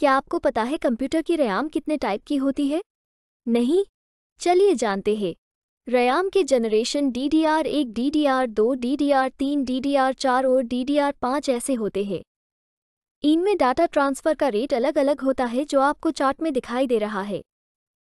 क्या आपको पता है कंप्यूटर की रैम कितने टाइप की होती है? नहीं? चलिए जानते हैं। रैम के जनरेशन DDR एक डी डी आर दो DDR तीन DDR चार और DDR पाँच ऐसे होते हैं। इनमें डाटा ट्रांसफ़र का रेट अलग अलग होता है जो आपको चार्ट में दिखाई दे रहा है।